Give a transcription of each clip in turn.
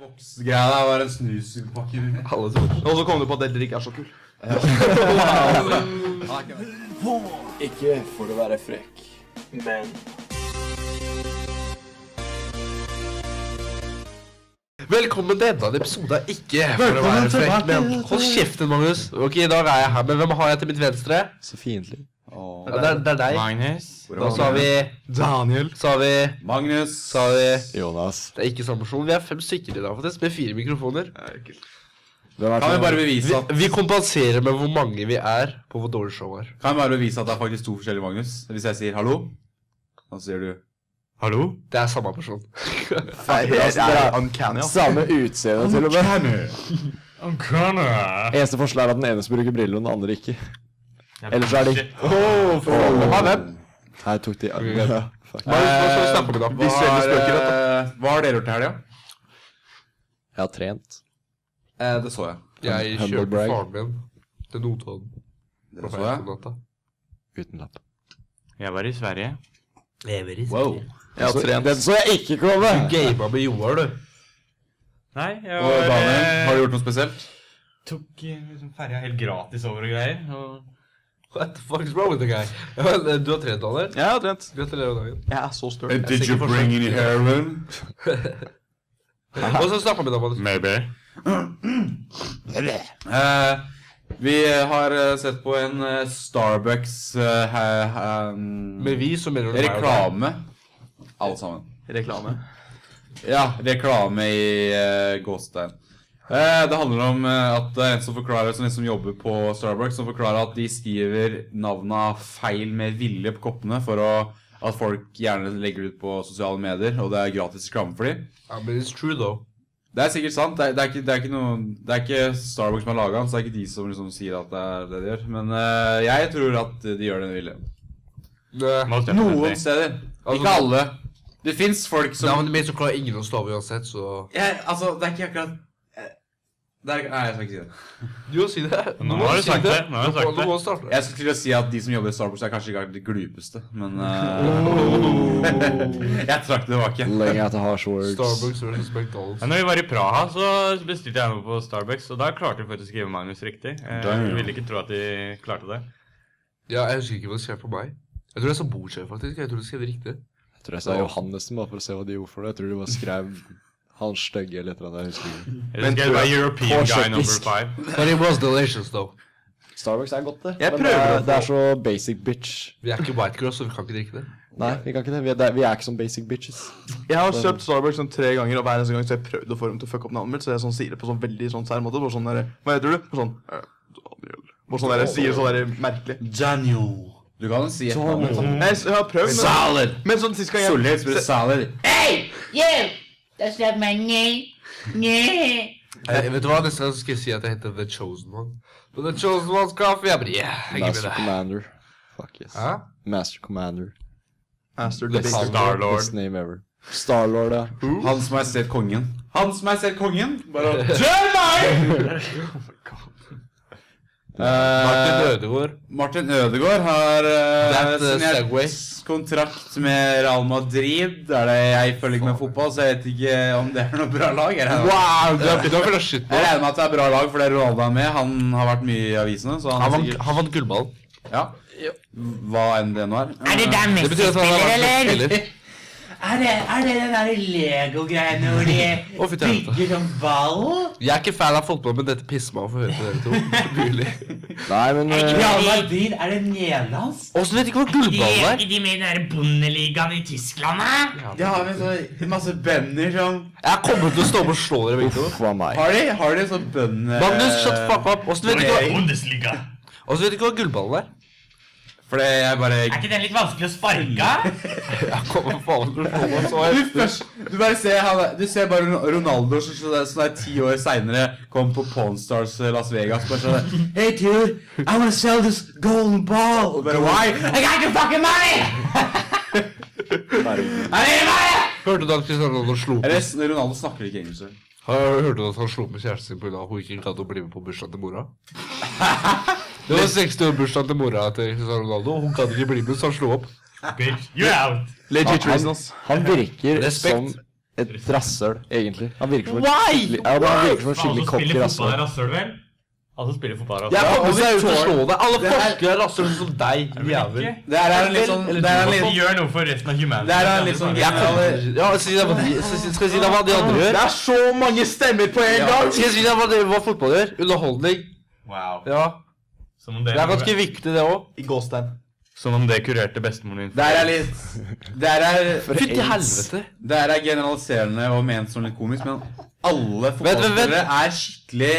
Vox-greia der var en snuspakke. Og så kom du på at Eldrik er så kul. Ikke for å være frekk, men Velkommen til enda en episode av Ikke for å være frekk, men hold kjeften, Magnus. Ok, I dag er jeg her, men hvem har jeg til mitt venstre? Så fiendtlig. Ja, det, er, det er deg. Magnus. Da så har vi Daniel. Så har vi Magnus. Så har vi Jonas. Det er ikke samme person. Vi er fem stykker i dag, faktisk, med fire mikrofoner. Er Kan vi bare bevise at vi kompenserer med hvor mange vi er på hvor dårlig show er. Kan vi bare bevise at det er faktisk to forskjellige Magnus? Hvis jeg sier hallo, så sier du Hallo? Det er samme person. Nei, det er, uncanny, ass. samme utseende til og med. Uncanny. Eneste forskjell er at den ene som bruker briller, og den andre ikke. Ellers er de Oh, hvem? Her tok de ja, fuck. Hva hva Visuelle har, spøker, eh, hva har dere gjort i helga? Jeg har trent. Eh, det så jeg. Jeg kjørte faren min til Notodden. Det så jeg. Uten lapp. Jeg var i Sverige. Leve i Sverige. Wow. Jeg har trent. Den så jeg ikke komme! Du Gama med Joar, du. Nei, jeg Og var Daniel, eh, har du gjort noe spesielt? Tok eh, liksom ferja helt gratis over og greier. Og What the fuck is wrong with the guy? Eh, Du har trent, Daniel. jeg har trent. Gratulerer med dagen. Jeg er så støl. And Did you bring any heroin? Og så snakka vi med deg, Maybe. Uh, vi har eh, sett på en Starbucks uh, ha- um, Med vi så mener du reklame. Alle sammen. Reklame. Ja, reklame i uh, gåstein. Eh, det handler om eh, at det er en som forklarer som liksom jobber på Starbucks, som forklarer at de skriver navna feil med vilje på koppene for å, at folk gjerne legger det ut på sosiale medier, og det er gratis reklame for dem. Ja, men it's true, though. Det er sikkert sant. Det er, det er, ikke, det er, ikke, noe, det er ikke Starbucks som har laga den, så det er ikke de som liksom sier at det er det de gjør. Men uh, jeg tror at de gjør det med vil. Noen steder. Altså- Ikke alle. Det fins folk som Nei, men det er så klarer ingen å stave uansett, så jeg, Altså, det er ikke akkurat eh, det er, Nei, jeg skal ikke si det. Du må si det. Nå har du sagt det. Nå har du sagt det. Må starte. Jeg skulle til å si at de som jobber i Starbucks, er kanskje ikke de glupeste, men uh, Jeg trakk det tilbake. Lenge etter Harshwords. Starbucks versus McDonald's. Ja, når vi var i Praha, så bestilte jeg noe på Starbucks, og da klarte de faktisk å skrive Magnus riktig. Eh, Jeg ville ikke tro at de klarte det. Ja, jeg husker ikke hva som skjedde for meg. Jeg tror jeg sa bordsjef, faktisk. Jeg tror de skrev det riktig. Jeg tror jeg sa Johannessen bare for å se hva de gjorde for det. Jeg tror de bare skrev han stygge eller et eller annet. Jeg husker ikke. Jeg det var European guy number five. But it was delicious, though. Starbucks er godt, det. Jeg Men det er, det er så basic bitch. Vi er ikke white girls, så vi kan ikke drikke det. Nei, vi kan ikke det. Vi er, vi er ikke som basic bitches. Jeg har kjøpt Starbucks sånn tre ganger, og hver eneste gang så jeg prøvd å få dem til å fucke opp navnet mitt. Så jeg sånn sier det på sånn veldig sånn sær måte. Bare sånn derre Hva heter du? Bare sånn Daniel. Bare sånn der, sier sånn derre merkelig. Daniel. Du kan si et navn. sånn. Jeg, jeg har prøvd, men, Salad. men sånn sist gang jeg Solid spiller Hey! Hey, you! That's jeg meg name. Yeah. Eh, vet du hva? Neste gang skal jeg si at jeg heter The Chosen One. But The Chosen One's coffee. Jeg bare, yeah, jeg gir Master meg det. Commander. Fuck yes. Hæ? Master Commander. Master The Best Star- Starlord. Best name ever. Starlord, ja. Hans Majestet Kongen. Hans Majestet Kongen. Bare meg! Martin Eh, Ødegaard. Martin Ødegaard har uh, uh, signert kontrakt med Real Madrid. Der det jeg følger ikke med fotball, så jeg vet ikke om det er noe bra lag. Jeg regner, Wow, du har du har følt shit jeg regner med at det er bra lag, for det Ronaldo er med. Han har vært mye i avisene. Så han, Han vant, sikkert han vant gullballen. Ja. Hva enn det nå er. Er det der at han har Messi-spiller, eller? Er det, er det den der Lego-greiene hvor de bygger sånn ball? Jeg er ikke fan av fotball, men dette pisser meg å få høre på dere to. Mulig. Nei, men eh, Real Madrid, er det nederlandsk? Åssen vet du ikke hva gullballen er? de med i den der bondeligaen i Tyskland, da? De har med så masse bønder som Jeg kommer til å stå opp og slå dere begge to. Har de, har de sånn bønder Magnus, shut fuck up. Åssen vet du ikke hva- Bundesliga. åssen vet du ikke hva gullballen er? Fordi jeg bare Er ikke den litt vanskelig å sparke? Jeg kommer faen til å slå meg så Du, først, du bare ser, han, du ser bare Ronaldo som så, sånn er ti år seinere kom på Pawn Stars eh, Las Vegas bare sånn Hey dude, I wanna sell this golden ball. Og bare, Why? I got your fucking money! Hørte du at Cristiano Ronaldo slo på Ronaldo snakker ikke engelsk. Hørte du at han slo med kjæresten sin pga. at hun ikke klarte å bli med på bursdagen til mora? Det var 60-årsbursdagen til mora til Cristiano Ronaldo, hun kan ikke bli med, så han slo opp. Bitch, you're out. Legit Han- reason, ass. Han virker Respekt. som et rasshøl, egentlig. Han virker som en Why? skikkelig, ja, han virker som en skikkelig som cocky rasshøl. Alle spiller fotball, er Jeg kommer seg ut og slå deg. Alle Det er- forskere er rasshøl som deg, jævel. Det er en litt sånn Det er en Vi litt gjør noe for resten av humanity. Det er en litt sånn Ja, skal jeg si deg hva de andre gjør? Det er så mange stemmer på en gang! Skal jeg si deg hva fotball gjør? Underholdning. Wow. Ja. Som om det, Det er ganske viktig, det òg. I gåstein. Som om det kurerte bestemoren din. Det er litt Det er Fytti helvete. Det er generaliserende og ment som litt komisk, men alle fotballspillere er skikkelig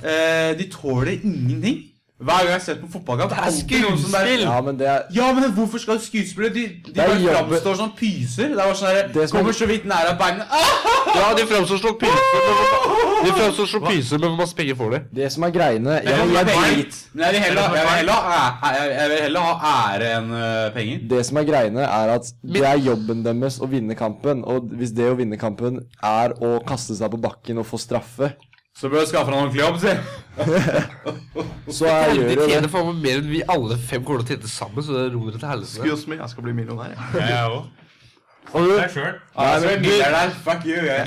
eh, De tåler ingenting. Hver gang jeg har sett på fotballkamp Det er skuespill. Ja, men det er Ja, men hvorfor skal skuespillere De, de bare framstår som pyser. Det er bare sånn der, Det er- Kommer så vidt nær av beinet ah! Ja, de framstår som pyser, De framstår som pyser, men hvor masse penger får de? Det som er greiene Jeg, jeg, jeg, jeg vil heller, jeg ha, jeg vil heller ha ære enn eh, penger. Det som er greiene, er at det er jobben deres å vinne kampen. Og hvis det å vinne kampen er å kaste seg på bakken og få straffe, Så bør du skaffe deg en ordentlig jobb, si. så jeg gjør jo tjener det. faen meg mer enn vi alle fem kommer til å tjene sammen, så det roer til helvete. Excuse me, jeg skal bli millionær. jeg. Ja, jeg òg. Og du, men du-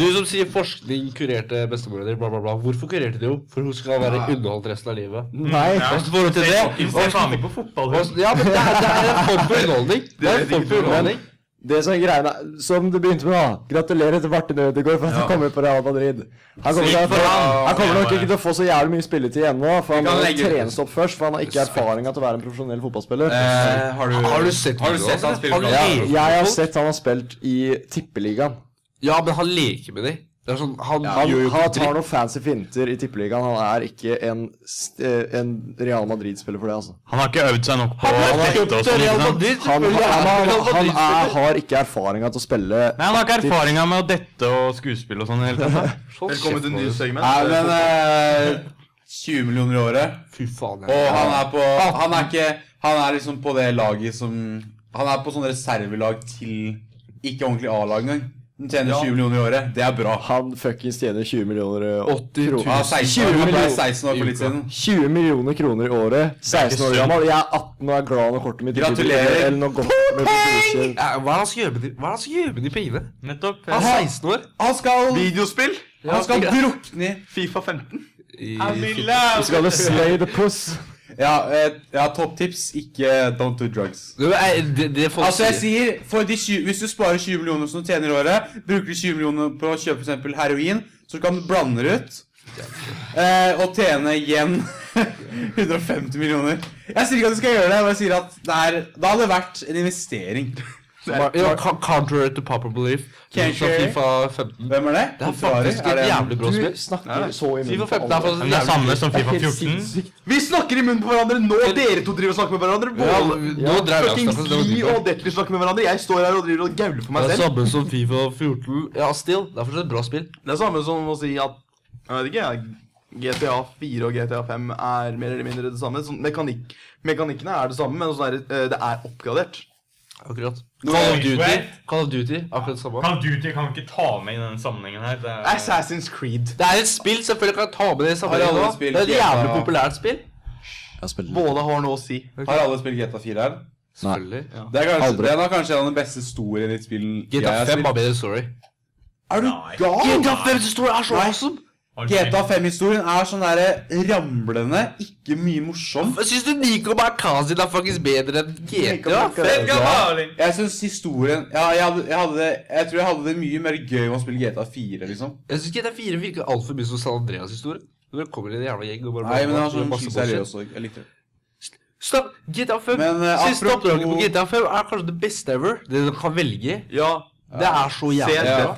du som sier forskning kurerte bestemora di, bla, bla, bla. Hvorfor kurerte de jo? For hun skal være underholdt resten av livet. Nei. Ja. Hvordan får du til det? Fucking ser faen ikke på fotball. Ja, men det er, det er en form for underholdning. Det er en form for underholdning. Det som er greiene, som du begynte med, da. Gratulerer til Martin Ødegaard for at han kommer på Real Madrid. Han kommer, til han. han kommer nok ikke til å få så jævlig mye spilletid ennå, for han må trenes opp først, for han har ikke erfaringa til å være en profesjonell fotballspiller. Eh, har, du, Har du sett Har du sett han spille Har du bra? lest? Jeg har sett han har spilt i Tippeligaen. Ja, men han leker med de. Det er sånn, han Han, gjør jo han tar noen fancy finter i Tippeligaen. Han er ikke en, eh, en Real Madrid-spiller for det, altså. Han har ikke øvd seg nok på Han har, og til sånn. Real? Madrid. Han, han, er han, han, er, har ikke erfaringa til å spille Nei, Han har ikke erfaringa med å dette og skuespill og sånn i det hele tatt. Velkommen til nye segment. Nei, men uh, 20 millioner i året. Fy faen. Og han er på Han er ikke Han er liksom på det laget som Han er på sånn reservelag til ikke ordentlig A-lag engang. Han tjener Ja. 20 millioner i året. Det er bra. Han fuckings tjener 20 millioner eh, 80 000. Han er 16 år, han ble 16 år for litt siden. 20 millioner kroner i året. 16 år gammel. Jeg er 18 og er glad når kortet mitt Gratulerer. Eller noe godt med. Ja, Hva er det han skal gjøre med de, pengene? Nettopp. Han er 16 år. Han skal Videospill. Han skal drukne i Fifa 15. Så skal slay the puss. Ja, eh, ja topptips. Ikke don't do drugs. Det, det, det Altså jeg sier de 20, Hvis du sparer 20 millioner som du tjener i året, bruker du 20 millioner på å kjøpe eksempel heroin, så kan du blande det ut eh, og tjene igjen 150 millioner. Jeg sier ikke at du skal gjøre det, men jeg sier at det, er, det hadde vært en investering. Ja, Contrary to popular belief. Fifa 15. Hvem er det? Det er faktisk et jævlig bra spill. Du snakker så i Fifa 15 er faktisk det samme som Fifa Det er helt 14. Vi snakker i munnen på hverandre nå! Dere to driver og snakker med hverandre. Både- dypt. og Detley snakker med hverandre. Jeg står her og driver og gauler for meg selv. Det er samme som Fifa 14. Ja, still. Det er fortsatt et bra spill. Det er samme som å si at Jeg vet ikke, jeg, GTA 4 og GTA 5 er mer eller mindre det samme. Sånn, mekanikkene er det samme, men sånn er, det- eh, det er oppgradert. Akkurat. Call of Duty. Call of Duty, akkurat det samme. Call of Duty kan vi ikke ta med i denne sammenhengen her. Det er, Assassin's Creed. Det er et spill, selvfølgelig kan jeg ta med det i sammenhengen. spilt Det er et jævlig populært spill. Jeg har Både har noe å si. Har alle spilt GTA 4 her? Selvfølgelig. Ja. Det er kanskje, Aldri. Den er kanskje en av de beste storyen i et spill GTA har 5 har bedre story. Er du gal? GTA 5 story er så awesome! GTA 5-historien er sånn derre ramlende, ikke mye morsom. Syns du Nico Markazi er faktisk bedre enn GTA? Jeg syns historien Ja, jeg, hadde, jeg, hadde jeg tror jeg hadde det mye mer gøy med å spille GTA 4, liksom. Jeg syns GTA 4 virker altfor mye som San Andreas-historie. Når det kommer en jævla gjeng og bare Nei, men det var sånn masse skikkelig bullshit. seriøs òg. Jeg likte det. Stopp! GTA 5. Men, uh, Siste apropos- oppdraget på GTA 5 er kanskje det beste ever. Det du kan velge. Ja. Det er så Se jævlig Ja.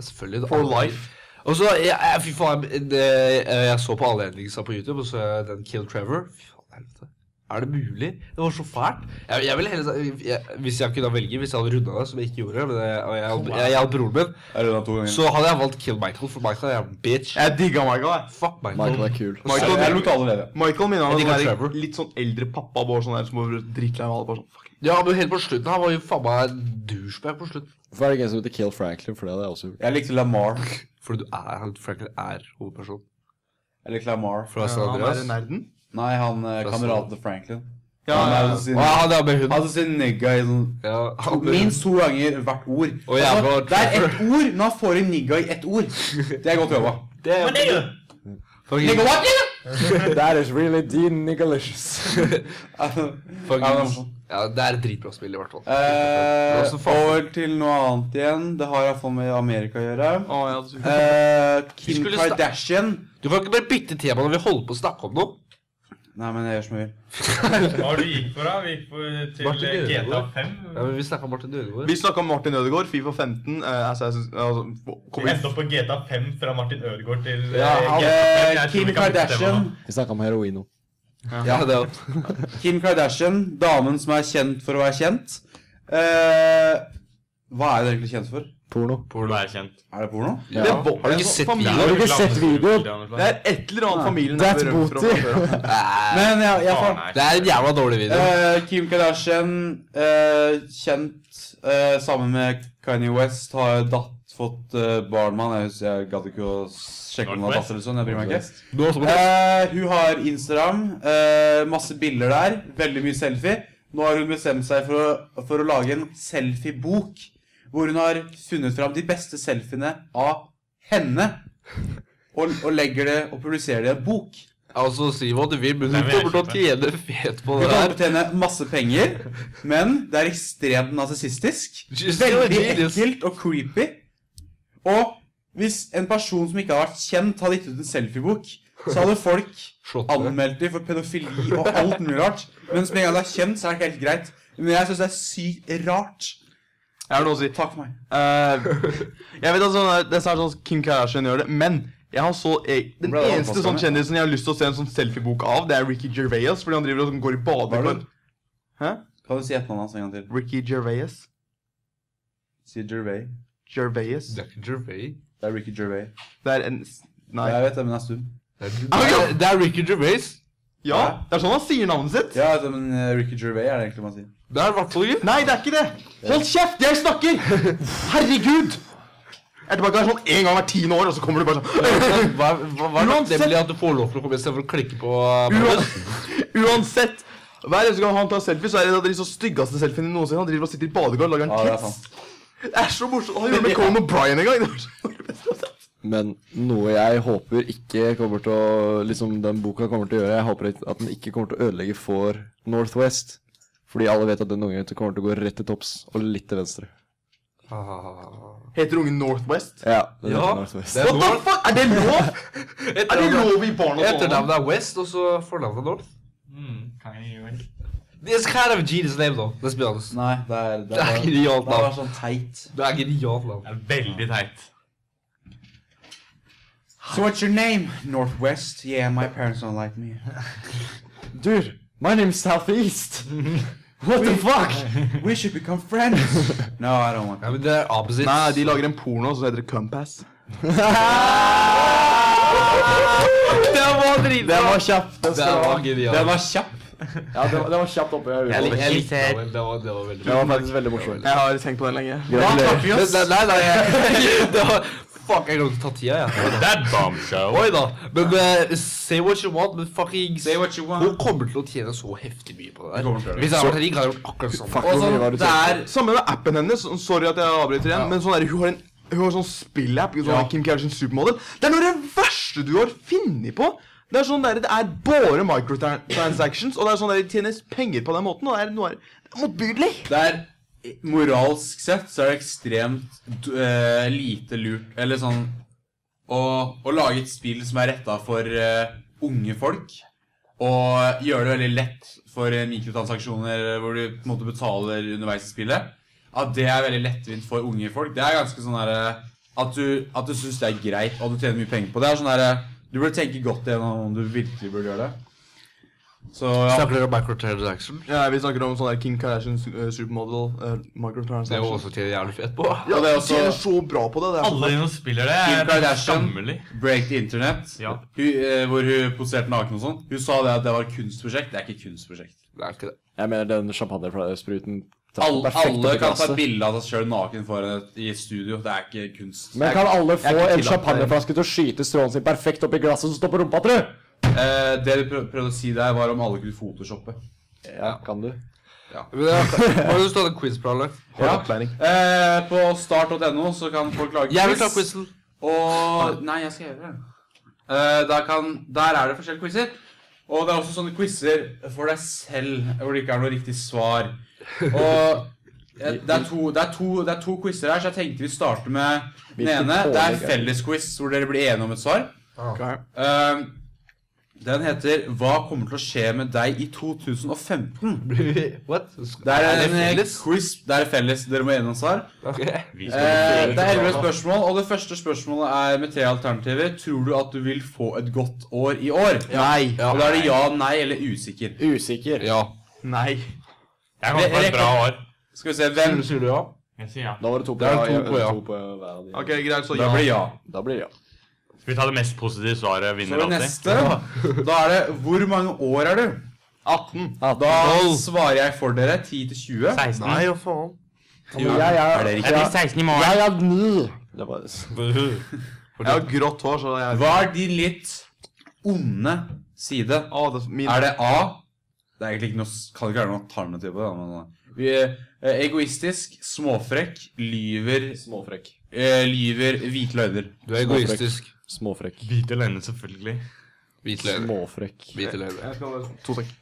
Selvfølgelig. For life. Og så, jeg, jeg, fy faen, det, jeg så på alle endingsa på YouTube, og så jeg den Kill Trevor. Fy faen, helvete. Er det mulig? Det var så fælt. Jeg, jeg ville heller, jeg, hvis jeg kunne velge, hvis jeg hadde runda det, som jeg ikke gjorde, men jeg, og jeg, jeg, jeg broren min, så hadde jeg valgt Kill Michael, for Michael er en bitch. Jeg digga Michael. jeg. Fuck Michael. Michael er kul. Michael, jeg, jeg. Michael minner om en Trevor. der litt sånn eldre pappa bare sånn der som var drittlei av alle. Bare sånn, fuck. Ja, men helt på slutten, han var jo faen meg en douchebag på slutten. Hvorfor er det ingen som heter Kill Franklin? For det hadde jeg også gjort. Jeg likte Lamar. Fordi du er, han Franklin er hovedperson. Eller Clamar. Fra San Ja, han er nerden. Nei, han eh, kameraten til Franklin. Ja, Han ja, er ja. sin- ja, det er med. Han nigga i sånn Ja, minst to ganger hvert ord. Og jævla Altså, det er ett ord. Nå får du nigga i ett ord. Det er godt jobba. Det er Nigga fucking, what, nigga? That is really Dean Nicolicious. Ja, det er et dritbra spill, i hvert fall. Eh, over til noe annet igjen. Det har iallfall med Amerika å gjøre. Oh, ja, Eh, Kim Kardashian Du kan ikke bare bytte tema når vi holder på å snakke om noe. Nei, men jeg gjør som jeg vil. Hva var det du gikk for, da? Vi gikk for, til eh, GTA 5. Ja, men Vi snakka om Martin Ødegaard. Vi snakka om Martin Ødegaard, Fifa 15. Uh, Assassin's altså, Vi kom endte opp på GTA 5 fra Martin Ødegaard til uh, Ja, GTA 5. eh, Jeg tror Kim vi Kardashian. Vi snakka om heroin nå. Ja, det òg. Kim Kardashian, damen som er kjent for å være kjent. Uh, hva er hun egentlig kjent for? Porno. Porno er kjent. Er det porno? Ja. Det var, Har du ikke sett videoen? Har du ikke sett videoen? Det er et eller annet familien That's booty. Men ja, jeg fant. Det er en jævla dårlig video. Uh, Kim Kardashian, uh, kjent uh, sammen med Kanye West, har datt fått uh, barn med han. Jeg, husker- jeg gadd ikke å sjekke om han var datter eller sånn. Jeg bryr meg ikke. Eh, hun har Instagram, Uh, masse bilder der, veldig mye selfie. Nå har hun bestemt seg for å, for å lage en selfiebok, hvor hun har funnet fram de beste selfiene av henne. Og, og legger det og publiserer det i en bok. Altså, si hva du vil, men jeg kommer til å tjene fet på Hun kommer til å tjene masse penger, men det er ekstremt narsissistisk. Veldig ekkelt og creepy. Og hvis en person som ikke har vært kjent, hadde gitt ut en selfiebok, så hadde folk anmeldt dem for pedofili og alt mulig rart. Mens med en gang det er kjent, så er det ikke helt greit. Men jeg syns det er sykt rart. Jeg har noe å si. Takk for meg. Uh, jeg vet at sånn, det er sånn Kim Kardashian gjør det, men jeg har så, jeg, den Bra, eneste sånn kjendisen jeg har lyst til å se en sånn selfiebok av, det er Ricky Gervais, fordi han driver og sånn går i badekar. Hæ? Kan du si etternavnet hans en gang til? Ricky Gervais? Si Gervais. Gervais? Det er ikke Gervais. Det er Ricky Gervais. Det er en Nei. Jeg vet det, men det er stum. Det er, det er, det er Ricky Gervais. Ja, det er sånn han sier navnet sitt. Ja, jeg men eh, Ricky Gervais er det egentlig man sier. Det er i hvert fall ikke. Nei, det er ikke det. Hold kjeft, jeg snakker! Herregud! Jeg er tilbake her sånn en gang hver tiende år, og så kommer du bare sånn Hva, hva, hva er Uansett- det blir at du får lov til å komme istedenfor å klikke på uh, Uansett. Hver eneste gang han tar selfie, så er det en av de så styggeste selfiene noensinne. Han driver og sitter i badekar og lager en Ja, er. Det er så morsomt. Han gjorde det med Conan O'Brien en gang. Det var så. Men noe jeg håper ikke kommer til å Liksom den boka kommer til å gjøre Jeg håper at den ikke kommer til å ødelegge for Northwest. Fordi alle vet at den ungen kommer til å gå rett til topps og litt til venstre. Ah. Heter ungen Northwest? Ja, den Ja, heter Northwest. det er What the North. fuck? Er det lov? Er det lov i barn og sånn? etternavnet er West, og så fornavnet er North. Mm, kan jeg gjøre. It's kind of a genius name, though. Let's be honest. Nei, det er Det er genialt Det er sånn teit. Det er genialt navn. Det er veldig teit. So what's your name? Northwest. Yeah, my parents don't like me. Dude, my name's Southeast. What the fuck? We should become friends. No, I don't want Ja, men det er opposite. Nei, de lager en porno, som heter det Compass. Det var dritbra! Den var kjapp. Den, Det var genial. Den var kjapp. Ja, det var- det var kjapt oppe. Jeg, Jeg jeg, jeg likte. Det var, det var veldig det var faktisk veldig morsomt. Jeg har tenkt på den lenge. Gratulerer. Nei, nei, nei, det var, Fuck, jeg glemte å ta tida, jeg. That bombshell. Oi da. Men uh, say what you want, men fucking Say what you want. Hun kommer til å tjene så heftig mye på det der. Hvis jeg hadde vært rik, hadde jeg gjort akkurat sånn. Fuck, Og sånn, det er Samme med appen hennes. Sorry at jeg avbryter igjen, men sånn der, hun har en hun har sånn spill-app. Sånn Ja. Kim Kardashian Supermodel. Det er noe av det verste du har funnet på! Det er sånn der, det er bare microtransactions, og det er sånn der, de tjener penger på den måten. Og det er noe motbydelig. Det er Moralsk sett så er det ekstremt uh, lite lurt Eller sånn å, å lage et spill som er retta for uh, unge folk. Og gjøre det veldig lett for eh, mikrotransaksjoner hvor du på en måte betaler underveis i spillet. At det er veldig lettvint for unge folk. Det er ganske sånn herre At du, at du syns det er greit, og du tjener mye penger på det. er sånn herre Du burde tenke godt igjennom om du virkelig burde gjøre det. Så ja. Snakker dere om microtransaction? Ja, vi snakker om sånn der Kim Kardashian uh, Supermodel. Uh, Det er jo også tjener jævlig fett på. Ja, det er også- tjener så bra på det. det er så Alle som spiller det, Kim er Kardashian. skammelig. Break the Internet, Ja. hun, uh, hvor hun poserte naken og sånn. Hun sa det at det var kunstprosjekt. Det er ikke kunstprosjekt. Det er ikke det. Jeg mener den champagnespruten traff Alle, kan ta bilde av seg sjøl naken foran et, i studio. Det er ikke kunst. Men kan alle få en champagneflaske til å skyte strålen sin perfekt opp i glasset som står på rumpa, tru? Eh, det du prøvde å si der, var om alle kunne photoshoppe. Ja, kan du? Ja, Har du stått en quiz planlagt. Ja. Eh, på start.no så kan folk lage quiz. Jeg vil ta quiz. quizen. Og Nei, jeg skal gjøre det. Eh, der, kan, der er det forskjellige quizer. Og det er også sånne quizer for deg selv hvor det ikke er noe riktig svar. Og det er to, det er to, det er to quizer her, så jeg tenkte vi starter med den ene. Det er det? fellesquiz hvor dere blir enige om et svar. Ok. Eh, den heter 'Hva kommer til å skje med deg i 2015'? What? Det er, det en eh, felles? quiz. Det er felles. Dere må enige om svar. Okay. Eh, det er elleve spørsmål, og det første spørsmålet er med tre alternativer. Tror du at du vil få et godt år i år? Nei. Ja. Da er det ja, nei eller usikker. Usikker. Ja. Nei. Jeg kommer få et bra år. Skal vi se, hvem Sier du ja? Jeg sier ja. Da var det to på Det ja. to på ja. to på hver av de. Ok, greit, så Da blir det ja. Da blir det ja. Skal vi ta det mest positive svaret Så vinner det alltid? neste, da er det hvor mange år er du? 18. Da svarer jeg for dere 10 til 20. 16. Nei, hva faen? Ja, ja, Er det riktig? Jeg blir 16 i morgen. Jeg har ni. Det var Jeg har grått hår, så jeg Hva er din litt onde side? Å, det er min. Er det A? Det er egentlig ikke noe, kan ikke være noe alternativ på det. Men, vi er eh, egoistisk, småfrekk, lyver, Småfrekk. eh, lyver, hvite løgner. Du er egoistisk. Småfrekk. Hvite løgner, selvfølgelig. Hvit løgner. Småfrekk. Hvite løgner. Jeg skal To sek.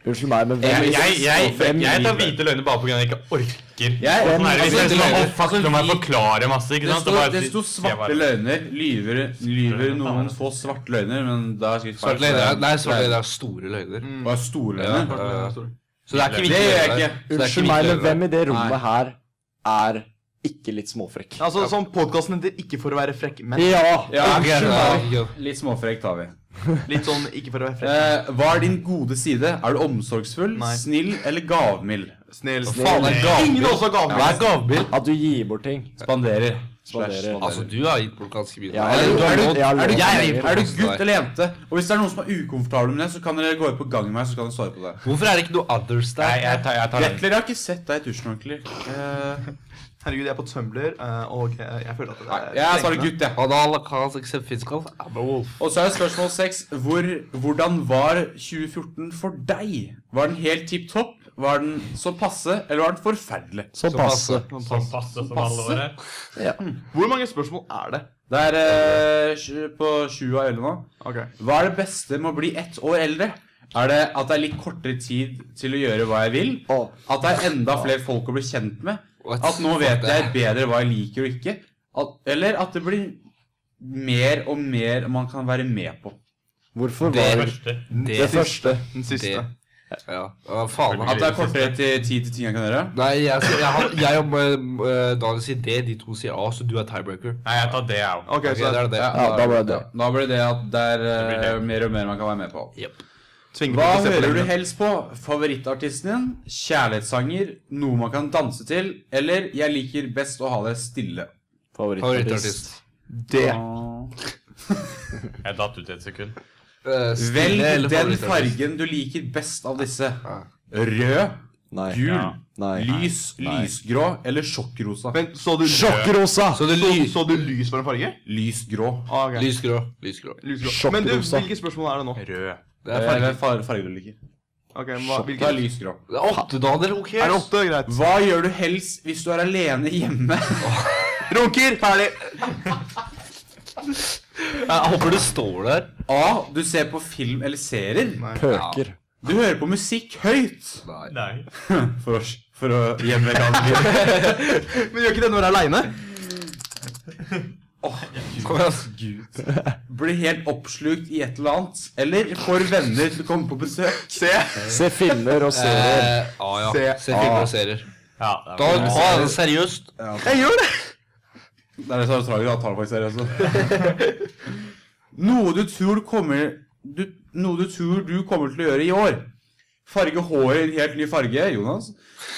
Unnskyld meg, men Jeg, hvem jeg, jeg, hvem jeg tar hvite løgner bare pga. jeg ikke orker. Jeg- sånn er det, hvis jeg skal må jeg forklare masse. ikke Det sant? sto, bare det si- sto jeg svarte løgner. Lyver, lyver noen få svarte løgner, men da er det Svarte løgner er- Nei, svarte løgner er store løgner. Bare store løgner. ja. Så det er ikke Det hvite gjør jeg løgner. ikke. Så det er ikke Unnskyld hvite meg, men løgner. hvem i det rommet her er ikke litt småfrekk? Altså, Som podkasten heter Ikke for å være frekk, men Ja! Ja, okay, ja, Litt småfrekk tar vi. litt sånn ikke for å være frekk. Eh, hva er din gode side? Er du omsorgsfull, Nei. snill eller gavmild? Snill. faen er gavmild? Ingen også gavmild. Hva er gavmild? At du gir bort ting. Spanderer. Spanderer. Altså, du har gitt bort ganske mye. Ja, er du- du er du- Er du, er du gutt eller jente? Og hvis det er noen som er ukomfortable med det, så kan dere gå ut på gangen med meg, så kan dere svare på det. Hvorfor er det ikke noe others der? Nei, jeg tar, jeg tar den. Gretler, jeg har ikke sett deg i tusjen ordentlig. Eh, Herregud, jeg er på Tumblr, eh, og jeg, føler at det nei, er jeg er krenkende. gutt, jeg. Han har kan accept physical. I'm a wolf. Og så er det spørsmål seks. Hvor, hvordan var 2014 for deg? Var den helt tipp topp? Var den så passe, eller var den forferdelig? Så passe. Så passe som alle året. Ja. Hvor mange spørsmål er det? Det er eh, på 20 av 11 nå. Okay. Hva er det beste med å bli ett år eldre? Er det at det er litt kortere tid til å gjøre hva jeg vil? At det er enda flere folk å bli kjent med? What? At nå vet jeg bedre hva jeg liker og ikke? At, eller at det blir mer og mer man kan være med på? hvorfor Det- var Første. det første? Den siste. Det. Ja, hva faen. At det er kortere til tid til ting jeg kan gjøre? Nei, jeg, jeg, har- jeg og uh, Daniel sier det, de to sier A, så du er tiebreaker. Nei, jeg tar det, jeg òg. Ok, okay, så det det. Da ble det det. Da blir det at det er blir eh, det. mer og mer man kan være med på. tvinger Hva på hører du helst på? Favorittartisten din? Kjærlighetssanger? Noe man kan danse til? Eller 'jeg liker best å ha det stille'? Favorittartist. Det. Jeg datt ut et sekund. Uh, Velg den fargen du liker best av disse. Rød, Nei. gul, Ja. Nei. lys, Nei. lysgrå eller sjokkrosa? Men så du Sjokkrosa! Så det Så, så du lys var en farge? Lysgrå. Ah, okay. lysgrå. Lysgrå. Lysgrå. Men du, hvilke spørsmål er det nå? Rød. Det er farger. far farger du liker. Ok, hva, Ta er lysgrå. Det er åtte, Daniel. Who Er det åtte? Greit. Hva gjør du helst hvis du er alene hjemme? Runker! Ferdig. Jeg håper det står der. A. Du ser på film eller serier. Nei. Pøker. Du hører på musikk høyt. Nei. Nei. For å, for å gjemme. Men gjør ikke det når du er aleine? Kom igjen. Blir helt oppslukt i et eller annet. Eller får venner til å komme på besøk. Se. Se filmer og serier. Eh, ah, ja. Se. Se filmer og serier. Ja, Da er ta det seriøst. Jeg gjør det! Det er det som er tragisk. Jeg tar det faktisk seriøst. Noe du tror kommer du, Noe du tror du kommer til å gjøre i år. Farge håret i en helt ny farge, Jonas.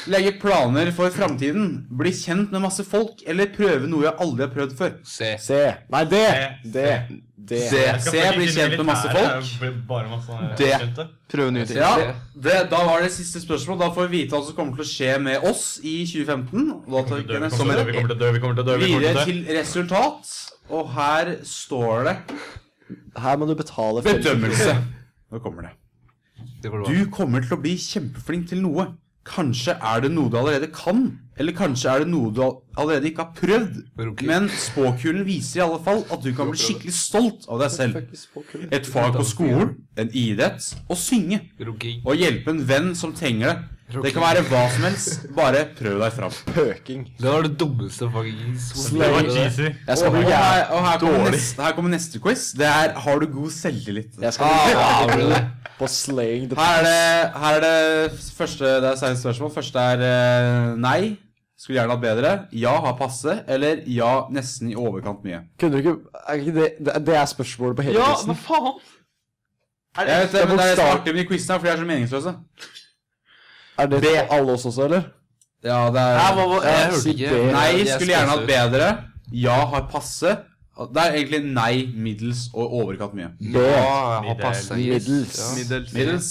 Legge planer for framtiden. Bli kjent med masse folk. Eller prøve noe jeg aldri har prøvd før. Se. Se. Nei, det! Se. Det. Det. Se. Se, bli kjent med masse folk. Bare Det. Prøve nye ting. Ja, det, Da var det siste spørsmål. Da får vi vite hva som kommer til å skje med oss i 2015. Og da tar vi Dø, Vi kommer til å dø, vi kommer til å dø, vi kommer til å dø. vi kommer Videre til til resultat. Og her står det Her må du betale for bedømmelse. Nå kommer det. Du kommer til å bli kjempeflink til noe. Kanskje er det noe du allerede kan, eller kanskje er det noe du allerede ikke har prøvd. Men spåkulen viser i alle fall at du kan bli skikkelig stolt av deg selv. Et fag på skolen, en idrett, å synge. Og hjelpe en venn som trenger det. Det kan være hva som helst. Bare prøv deg fram. Pøking. Det var det dummeste Det var cheesy. Jeg skal Og bli her, og her, kommer neste, her kommer neste quiz. Det er Har du god selvtillit? Jeg skal Ah, bli gæren på slaying the Her er det, her er det første Det er 16 spørsmål. Første er eh, nei. Skulle gjerne hatt bedre. Ja, har passe. Eller ja, nesten i overkant mye. Kunne du ikke Er ikke det Det, det er spørsmålet på hele Ja, quizen. hva faen? Er Jeg vet det, men det er det som er bokstav- artig med de quizene, for de er så meningsløse. Er det B. alle oss også, eller? Ja, det er Ja, hva, hva, jeg Ja, hørte ikke. det. Nei, skulle gjerne hatt bedre. Ja, har passe. Det er egentlig nei, middels og overkant mye. B. Ja, jeg har passe. Middels. Ja. Middels. Middels.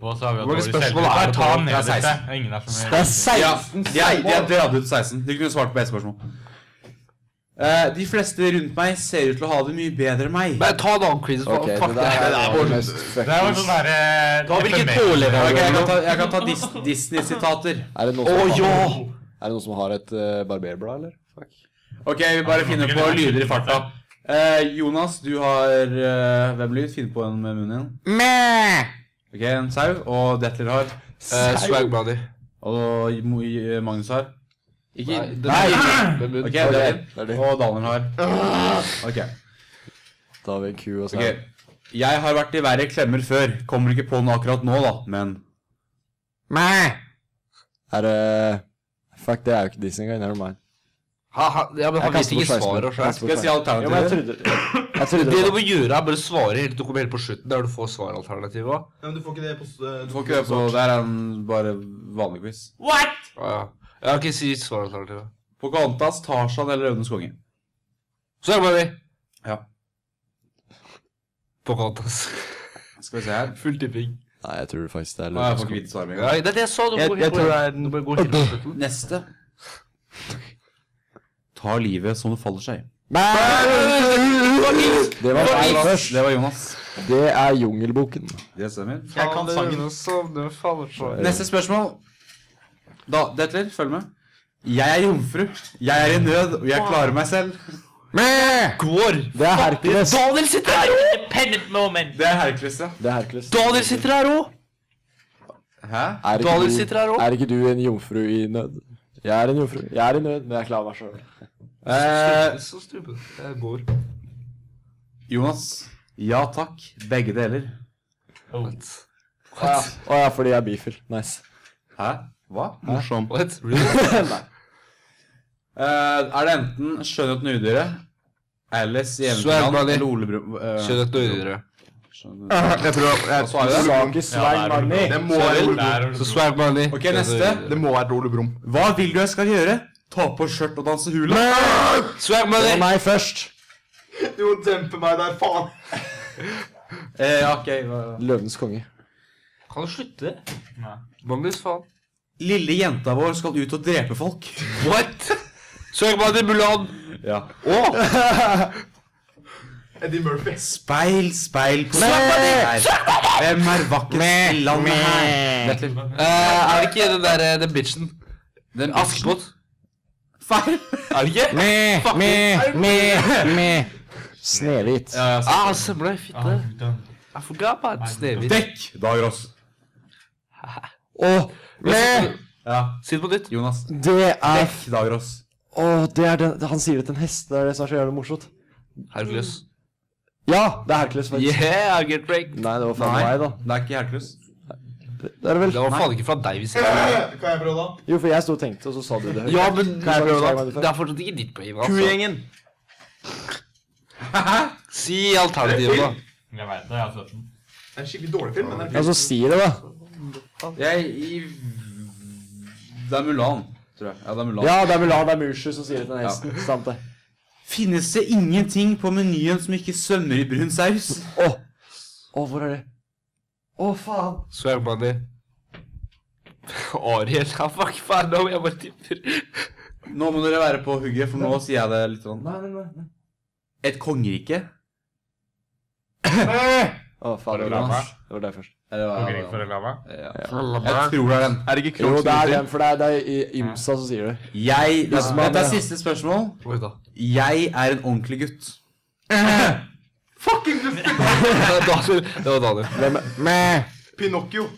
På, så har vi Hvor mange spørsmål er det Ta på? den Det er 16. Ingen er som Det er 16 Ja, de de er dratt ut 16. Du kunne svart på B-spørsmål. Eh, de fleste rundt meg ser ut til å ha det mye bedre enn meg. Men ta en annen quiz. Ok, fuck det der det. er Det er det bare- mest Det er jo fuckings sånn derre Da vil ikke FME. tåle Ok, jeg kan ta, jeg kan ta Dis Disney-sitater. Er det har, ja! Er det noen som har et uh, barberblad, eller? Fuck. Ok, vi bare finner på lyder i farta. Eh, Jonas, du har uh, Hvem lyd? Finn på en med munnen din. Ok, en sau. Og Detler har. Eh, Swag buddy. Og Magnus har. Ikke Nei, det Nei! er Ok, det er det er din. det. Og Daniel har. Ok. Da har vi en ku og sånn. ok. Jeg har vært i verre klemmer før. Kommer ikke på noe akkurat nå, da, men Er det Fuck, det er jo ikke Disney engang. Never mind. Ha, ha, ja, men han vet ikke bort 16. svaret sjøl. Skal jeg si bort 16. Jo, men jeg trodde Det det du må gjøre, er bare svare helt til du kommer helt på slutten, der du får svaralternativet. Ja, men du får ikke det på Du får ikke det på Der er en bare vanlig quiz. What? Ja, ja. Jeg har ikke si svaralternativet. Pocahontas, Tarzan eller Løvenes konge? Så er det bare vi. Ja. Pocahontas. Skal vi se her. Full tipping. Nei, jeg tror faktisk det er Å, jeg får ikke vite svaret med en Ja, gang. det er det jeg sa. Du Jeg- må jeg tror det er den- helt på slutten. Neste. Ta livet som det faller seg. Det var feil først. Det var Jonas. Det er Jungelboken. Det stemmer. Jeg kan sangen. Neste spørsmål. Da, Detler, følg med. Jeg er jomfru. Jeg er i nød, og jeg klarer meg selv. Går! Det er Hercules. Daniel sitter her òg! Independent moment. Det er Hercules, ja. Det er Hercules. Daniel sitter her òg! Hæ? Er ikke, Daniel du, sitter her også? er ikke du en jomfru i nød? Jeg er en jomfru. Jeg er i nød, men jeg klarer meg sjøl. Eh, Så stupid. Jeg går. Jonas. Ja takk. Begge deler. Oh. Å ja. Å ja, fordi jeg er bifil. Nice. Hæ? Hva? Morsom. What? Really? uh, er det enten Skjønnhet og udyret, Alice i Eventyrland eller Ole Brumm uh, Skjønnhet og udyret. Jeg tror jeg, svarer du? Saki swag det er money. Det må være Ole Brumm. er Så swag money. Ok, neste. Det må være Ole Brumm. Hva vil du jeg skal gjøre? Ta på skjørt og danse hula? Swag Det var meg først. Du må dempe meg der, faen. Eh, ok. Løvenes konge. Kan du slutte? Nei. Magnus, faen. Lille jenta vår skal ut og drepe folk. What? Søk Swag til Mulan. Ja. Oh. Eddie Murphy. Speil, speil på. Hvem er vakrest i landet her? Eh, er det ikke den der eh, den bitchen? Den Askepott? Feil. Er det ikke? Me, me, me, me. Snehvit. Ja, ja, Ah, sømla. Fitte. I forgot about Snehvit. Dekk, Dagros. Å, me. Ja, Si det på nytt. Jonas. Det er Dekk, Dagros. Åh, det er den Han sier det til en hest. Det er det som er så jævlig morsomt. Hercules. Ja, det er Hercules, faktisk. Yeah, I get break. Nei, det var faen meg, da. det er ikke Hercules. Det er det vel. Det var faen ikke fra deg vi sier Kan jeg prøve, da? Jo, for jeg sto og tenkte, og så sa du det høyt. Ja, men Kan jeg prøve, da? det er fortsatt ikke ditt poeng. altså. Kugjengen. Si alternativet, da. Jeg veit det, jeg har sett den. Det er en skikkelig dårlig film, men det er Ja, så si det, da. Jeg i Det er Mulan, tror jeg. Ja, det er Mulan. Ja, det er Mulan, det er Mushu som sier det til den hesten. Sant det. Finnes det ingenting på menyen som ikke svømmer i brun saus? Å, Å, hvor er det? Å, faen. Swag money. Ariel. Ja, fuck faen, nå jeg bare tipper. Nå må dere være på hugget, for nå sier jeg det litt sånn. Nei, nei, nei. nei. Et kongerike? Å, faen, det var deg. Det var først. Eller hva? For lama. Ja. Jeg tror det er den. Er det ikke Jo, Crocs det er den, for det er, det er i Imsa som sier det. Jeg Det som er Dette er siste spørsmål. Oi da. Jeg er en ordentlig gutt. Daniel. Det var Daniel. Hvem er Pinocchio.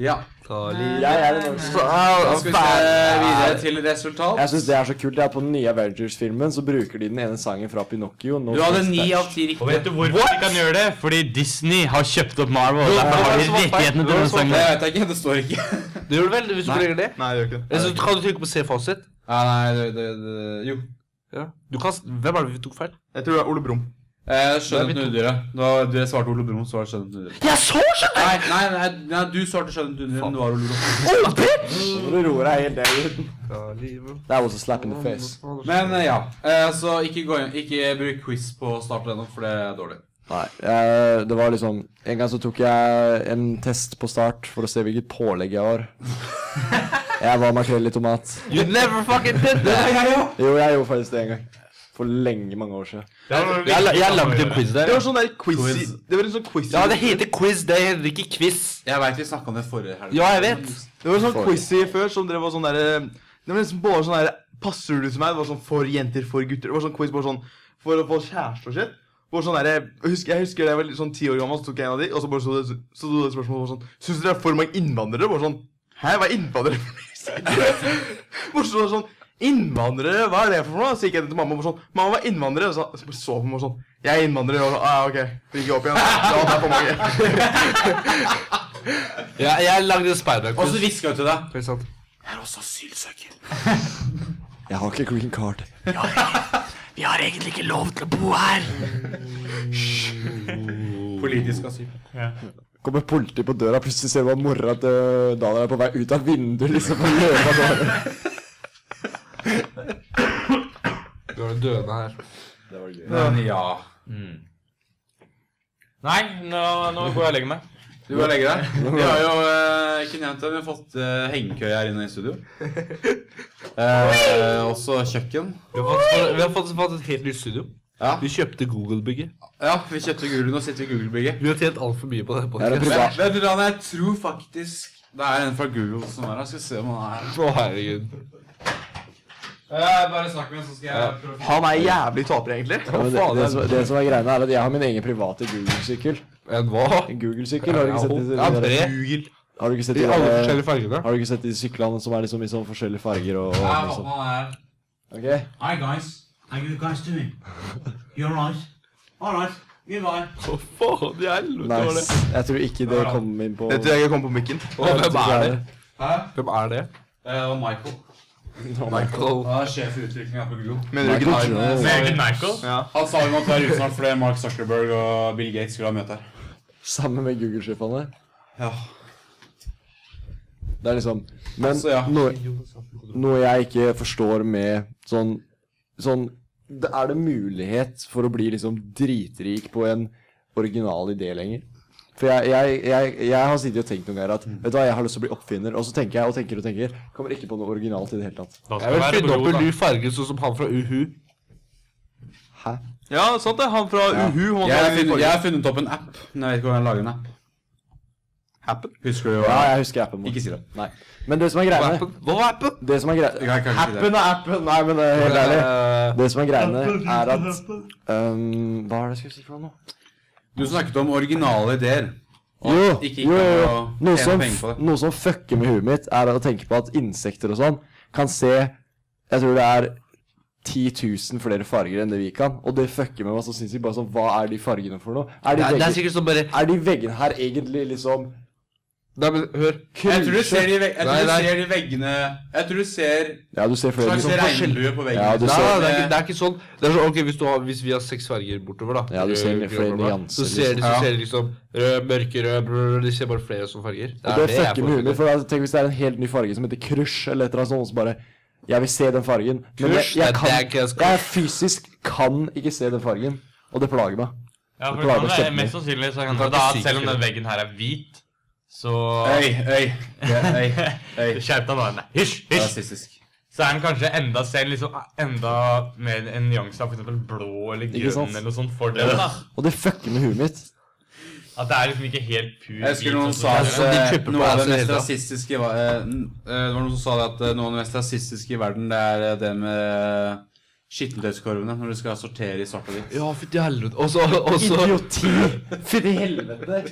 Ja. Jeg er en Da skal vi se videre til resultat. Jeg syns det er så kult det at på den nye Avengers-filmen så bruker de den ene sangen fra Pinocchio. No Du hadde Strings ni Attached. av ti Og vet du hvorfor de kan gjøre det? Fordi Disney har kjøpt opp Marvel. og Derfor har de rettighetene til den sangen. Det vet jeg ikke. Det står ikke. Det gjør du vel hvis du trenger det? Nei, det gjør ikke det. Eller så kan du trykke på se fasit. Ja, nei, det, det, det Jo. Ja. Du kan, hvem er det vi tok feil? Jeg tror det er Ole Brumm. Eh, Skjønnheten udyret. Da du svarte Ole Brumm, så var det Skjønnheten udyret. Jeg så skjønner! Nei, nei, nei, nei, du svarte Skjønnheten udyret, men du var Ole Brumm. Oh, bitch! du roer deg helt ned. That was a slap in the face. Men eh, ja. Eh, så ikke, gå inn, ikke bruk quiz på start ennå, for det er dårlig. Nei, jeg, det var liksom En gang så tok jeg en test på start for å se hvilket pålegg jeg var. Jeg var makrell i tomat. You never fucking did that! Jo, jeg gjorde faktisk det en gang. For lenge, mange år siden. Jeg, jeg lagde en quiz Det der. var sånn der quiz Det var en sånn quiz Ja, det heter quiz, det heter ikke quiz. Jeg veit vi snakka om det forrige helg. Ja, jeg vet. Det var en sånn quiz før som dere var sånn derre Det var liksom bare sånn derre Passer du til meg? Det var sånn for jenter, for gutter. Det var sånn quiz bare sånn for å få kjæreste og shit. Sånn der, jeg husker, jeg husker jeg var sånn ti år gammel, så tok jeg en av de, og så bare så det, så sto det spørsmålet sånn Syns dere det er for mange innvandrere? Bare sånn Hæ, hva er innvandrere? Så sånn Innvandrere, hva er det for noe? Så gikk jeg til mamma og sånn Mamma, var innvandrer. Og så, så så på meg og sånn Jeg er innvandrer. Og så, ah, ok. Så gikk jeg opp igjen. Ja, det er for mange. Ja, jeg lagde en Og så hviska jeg til deg. Jeg er også asylsøker. Jeg har ikke green card. Vi har egentlig ikke lov til å bo her. Politisk asyl. Kommer politiet på døra, plutselig ser du at mora til Daniel er på vei ut av vinduet. liksom og løper av døra. Du har det døende her. Det var gøy. Men ja. Nei, nå, nå går jeg og legger meg. Du går og legger deg. Vi har jo eh, ikke nevnt det, vi har fått eh, hengekøye her inne i studio. Eh, også kjøkken. Vi har fått, vi har fått, fått et helt nytt studio. Ja. Vi kjøpte Google-bygget. ja, vi kjøpte Google. Nå sitter vi i Google-bygget. Vi har tjent altfor mye på det. Det er en podcasten. privat- Vet du jeg tror faktisk det er en fra Google som er her. Skal vi se om han er her. Å, herregud. Eh, bare snakk med ham, så skal jeg prøve Han er jævlig taper, egentlig. Ja, det, det, som, det som er greiene er at jeg har min egen private Google-sykkel. En hva? En Google-sykkel, har du ikke sett det? Tre. de, Har du ikke sett I de, alle forskjellige fargene. Har du ikke sett de syklene som er liksom i sånn forskjellige farger og, og Ja, liksom. han er her. Ok? Hi guys, how you guys doing? You alright? Alright, goodbye. oh, faen i helvete var det. Nice. Jeg tror ikke det kom inn på Det tror jeg ikke kom på mikken. Å, hvem er det? Hæ? Hvem er det? Eh, Det var Michael. Michael. Han er sjef i utviklinga på Google. Mener du Michael det? Michael. Ja. Han sa vi måtte være ute snart fordi Mark Zuckerberg og Bill Gates skulle ha møte her. Sammen med Google-sjefene. Ja. Det er liksom Men Altså, ja. noe, noe jeg ikke forstår med sånn Sånn Er det mulighet for å bli liksom dritrik på en original idé lenger? For jeg, jeg, jeg, jeg har sittet og tenkt noen ganger at Vet du hva, jeg har lyst til å bli oppfinner. Og så tenker jeg og tenker og tenker. Kommer ikke på noe originalt i det hele tatt. Jeg vil finne opp en ny farge, sånn som han fra Uhu. Hæ? ja, sant det. Han fra Ja. Uhu. Han Jeg har, funnet, jeg har funnet opp en app, men jeg vet ikke hvordan jeg lager en app. Happen. Husker du Ja, jeg husker appen. Ikke si det. Nei. Men det som er er greiene? Hva var appen? Det som er greiene Happen ikke. Appen er appen! Nei, men eh, helt ærlig. Det som er greiene, er at um, Hva er det jeg skulle si for noe nå? Du snakket om originale ideer. Og Jo, ikke, jo, jo. Noe som, noe som fucker med huet mitt, er å tenke på at insekter og sånn kan se Jeg tror det er 10 000 flere farger enn det vi kan. Og det fucker med meg så sinnssykt. Bare sånn, hva er de fargene for noe? Er de, det, er, er sånn bare er de veggene her egentlig liksom Nei, men hør. Jeg tror du ser de, veg- jeg tror Nei, du nei. ser de veggene Jeg tror du ser Ja, du ser flere slags liksom, regnbue på veggen. Ja, du Nei, ser- det, er ikke, det er ikke sånn. Det er sånn, ok, Hvis, du har, hvis vi har seks farger bortover, da Ja, du ser rød, flere nyanser, Så ser de, så liksom. ser de liksom rød, mørkerød De ser bare flere sånne farger. Og det jeg fucker med huet. For altså, tenk hvis det er en helt ny farge som heter crush, eller et eller annet sånt, så bare Jeg vil se den fargen. Men jeg, jeg, Det er kan, jeg fysisk kan ikke se den fargen. Og det plager meg. Ja, for Det det kjøpe mest sannsynlig så kan kan det da at selv om den veggen her er hvit, så Øy, øy. Øy, øy. Skjerp deg nå. Nei, Hysj! Hysj! Så er den kanskje enda selv liksom enda mer en nyanse av eksempel blå eller grønn eller noe sånt for den. da. Og det fucker med huet mitt. At det er liksom ikke helt pur Jeg husker noen sa at de eh, noe av det mest rasistiske var eh, eh, Det var noen som sa det at noe av det mest rasistiske i verden, det er det med skittentøyskorvene når du skal sortere i svart og hvitt. Ja, fytti helvete. Og så og Idioti! Fytti helvete!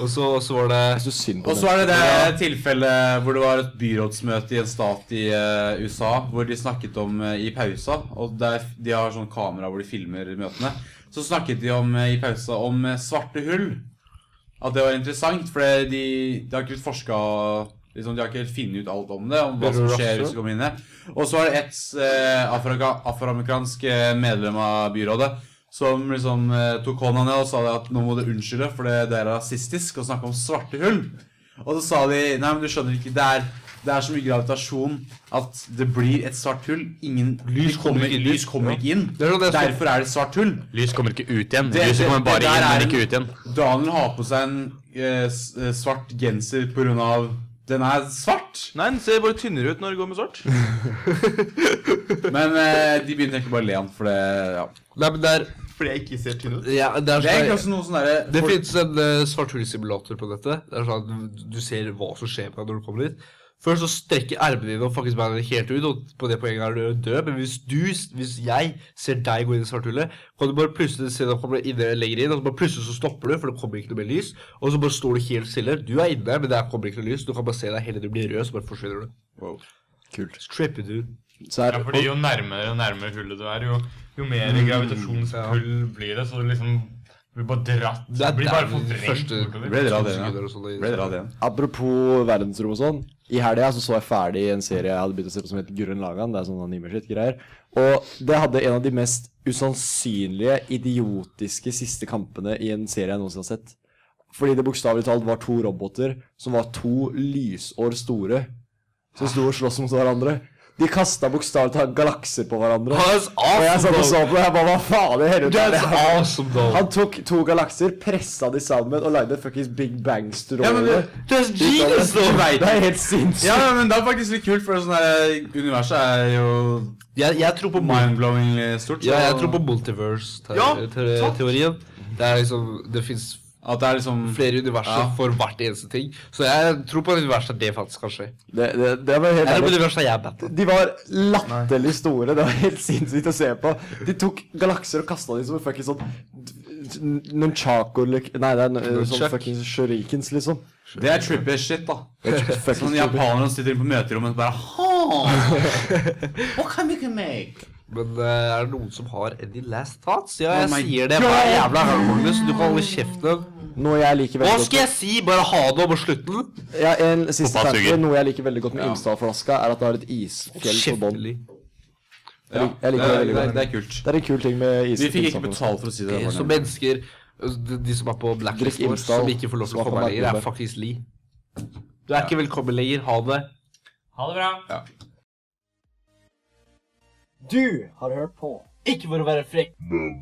Og så og så var det Jeg så synd på Og så er det det tilfellet hvor det var et byrådsmøte i en stat i uh, USA hvor de snakket om uh, i pausa, og der, de har sånn kamera hvor de filmer møtene, så snakket de om uh, i pausa om svarte hull. At det var interessant, for de, de har ikke blitt forska liksom, De har ikke helt funnet ut alt om det, om hva som skjer hvis du kommer inn. Og så var det et afroamerikansk medlem av byrådet som liksom eh, tok hånda ned og sa at nå må du unnskylde, for det, er rasistisk å snakke om svarte hull. Og så sa de nei, men du skjønner ikke, det er, det er så mye gravitasjon at det blir et svart hull. Ingen, Lys kommer ikke lys kommer ikke inn. Det er det er Derfor er det et svart hull. Lys kommer ikke ut igjen. Det- Lyset kommer bare inn, men ikke ut igjen. Daniel har på seg en eh, eh, svart genser på grunn av den er svart. Nei, den ser bare tynnere ut når det går med svart. Men eh, de begynte egentlig bare å le han for det. Ja. Nei, men det er Fordi jeg ikke ser tynn ut. ja, det er Det er egentlig sånn også noe sånn derre Det folk- finnes en uh, svarthullsimulator på dette. Det er sånn at du, du ser hva som skjer med deg når du kommer dit. Først så strekker ermene dine og faktisk beina helt ut, og på det poenget er du død. Men hvis du, hvis jeg ser deg gå inn i svarthullet, kan du bare plutselig se deg komme inn lenger inn, og så bare plutselig så stopper du, for det kommer ikke noe mer lys. Og så bare står du helt stille. Du er inne, men det kommer ikke noe lys. Du kan bare se deg helt til du blir rød, så bare forsvinner du. Kult. Trippy, dude. Så er, Ja, fordi jo nærmere og nærmere hullet du er, jo, jo mer gravitasjonspull blir det. Så det liksom blir bare dratt. Det er blir bare fordrengt bortover. Ble dratt av ja? sekunder og i- Ble dere av det? Apropos verdensrom og sånn. I helga så, så jeg ferdig en serie jeg hadde begynt å se på som heter Gurren Lagan. Det er sånn anime-shit-greier. Og det hadde en av de mest usannsynlige, idiotiske siste kampene i en serie jeg noensinne har sett. Fordi det bokstavelig talt var to roboter som var to lysår store. Som sto og sloss mot hverandre. De kasta bokstavelig talt galakser på hverandre. Awesome, Og jeg satt og så på det, jeg bare hva faen i helvete awesome. Han tok to galakser, pressa de sammen og lagde fuckings Big Bang-stråle. Ja, men det- genius, det er helt sinnssykt. Ja, men det er faktisk litt kult, for sånn her, universet er jo Jeg, jeg tror på mind mind-blowing stort. Ja, jeg tror på multiverse-teorien. Ja, det er liksom Det fins At det er liksom flere universer Ja. for hvert eneste ting. Så jeg tror på universet univers det faktisk kan skje. Det, det, det var helt Jeg tror på et ærlig. univers der jeg Batman. De var latterlig store. Det var helt sinnssykt å se på. De tok galakser og kasta dem som en fucking sånn Nunchako Nei, det er sånn fucking shurikens, liksom. Det er trippy shit, da. Sånn japanere som sitter inne på møterommet og bare ha, What can we make? Men uh, er det noen som har any last thoughts? Ja, jeg Oh sier det hver jævla gang, Magnus. Du kan holde kjeften. Noe jeg liker Hva skal jeg si? Bare ha det over slutten? Ja, En siste tanke. Noe jeg liker veldig godt med Imsdal-flaska, er at det har et isfjell på bånn. Jeg, det, det veldig det, det er kult. Det er en kul ting med is. Vi fikk ikke betalt for å si det. Som mennesker, de, de som er på blacklist vår, Imsdal, som ikke får lov til å komme her lenger, er faktisk li. Du er ikke velkommen lenger. Ha det. Ha det bra. Du har hørt på Ikke for å være frekk. Men